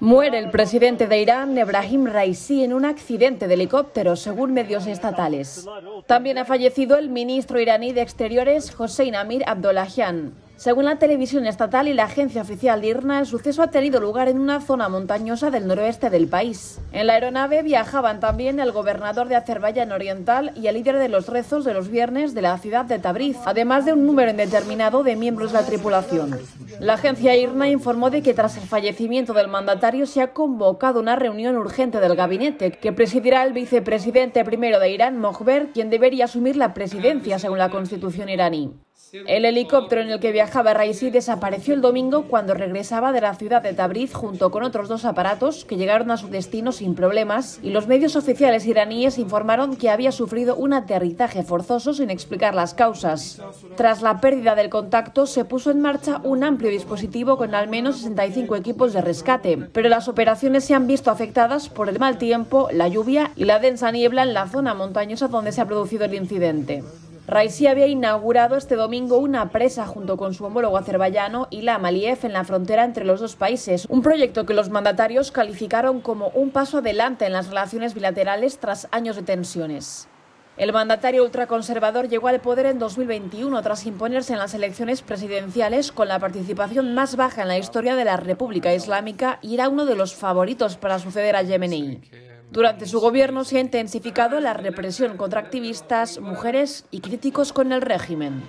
Muere el presidente de Irán, Ebrahim Raisi, en un accidente de helicóptero, según medios estatales. También ha fallecido el ministro iraní de Exteriores, Hossein Amir Abdollahian. Según la televisión estatal y la agencia oficial de IRNA, el suceso ha tenido lugar en una zona montañosa del noroeste del país. En la aeronave viajaban también el gobernador de Azerbaiyán Oriental y el líder de los rezos de los viernes de la ciudad de Tabriz, además de un número indeterminado de miembros de la tripulación. La agencia IRNA informó de que tras el fallecimiento del mandatario se ha convocado una reunión urgente del gabinete que presidirá el vicepresidente primero de Irán, Mohber, quien debería asumir la presidencia según la constitución iraní. El helicóptero en el que viajaba Raisi desapareció el domingo cuando regresaba de la ciudad de Tabriz junto con otros dos aparatos que llegaron a su destino sin problemas y los medios oficiales iraníes informaron que había sufrido un aterrizaje forzoso sin explicar las causas. Tras la pérdida del contacto se puso en marcha un amplio dispositivo con al menos 65 equipos de rescate, pero las operaciones se han visto afectadas por el mal tiempo, la lluvia y la densa niebla en la zona montañosa donde se ha producido el incidente. Raisi había inaugurado este domingo una presa junto con su homólogo azerbaiyano la Aliyev en la frontera entre los dos países, un proyecto que los mandatarios calificaron como un paso adelante en las relaciones bilaterales tras años de tensiones. El mandatario ultraconservador llegó al poder en 2021 tras imponerse en las elecciones presidenciales con la participación más baja en la historia de la República Islámica y era uno de los favoritos para suceder a Yemeni. Durante su gobierno se ha intensificado la represión contra activistas, mujeres y críticos con el régimen.